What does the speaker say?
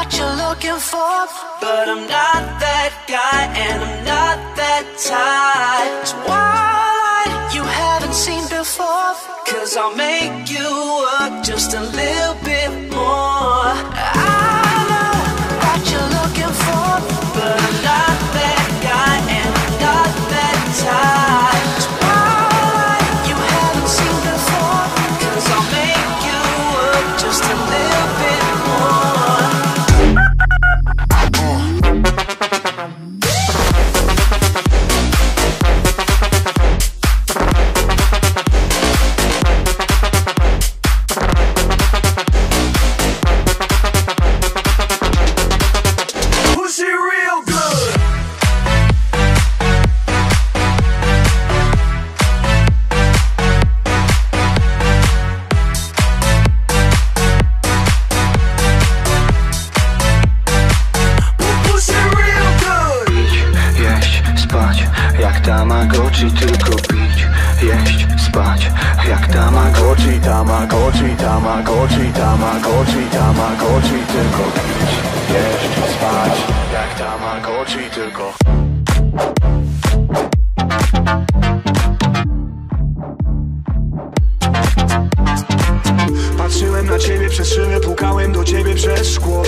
what you're looking for, but I'm not that guy and I'm not that type. Why you haven't seen before? Cause I'll make Tamagotchi tylko pić, jeść, spać. Jak Tamagotchi, Tamagotchi, Tamagotchi, Tamagotchi, Tamagotchi Tylko pić, jeść, spać. Jak Tamagotchi tylko Patrzyłem na ciebie przez szybę, pukałem do ciebie przez szkło